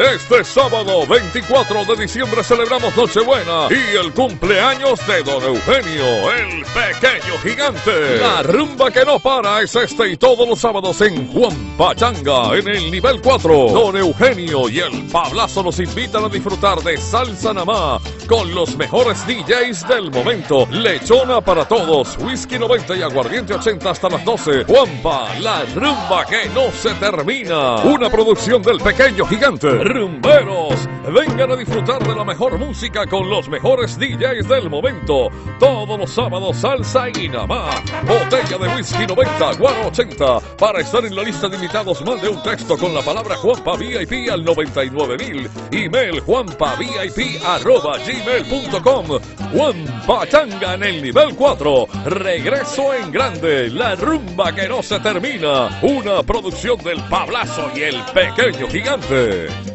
Este sábado 24 de diciembre celebramos Nochebuena y el cumpleaños de Don Eugenio, el pequeño gigante. La rumba que no para es este y todos los sábados en Juan Pachanga, en el nivel 4. Don Eugenio y el Pablazo nos invitan a disfrutar de Salsa Namá con los mejores DJs del momento. Lechona para todos, whisky 90 y aguardiente 80 hasta las 12. Juanpa, la rumba que no se termina. Una producción del pequeño gigante. Rumberos, vengan a disfrutar de la mejor música con los mejores DJs del momento. Todos los sábados salsa y nada Botella de whisky 90, guaro 80. Para estar en la lista de invitados, mande un texto con la palabra Juanpa VIP al 99000. Email juanpavip arroba gmail.com. Juanpa Changa en el nivel 4. Regreso en grande. La rumba que no se termina. Una producción del Pablazo y el pequeño gigante.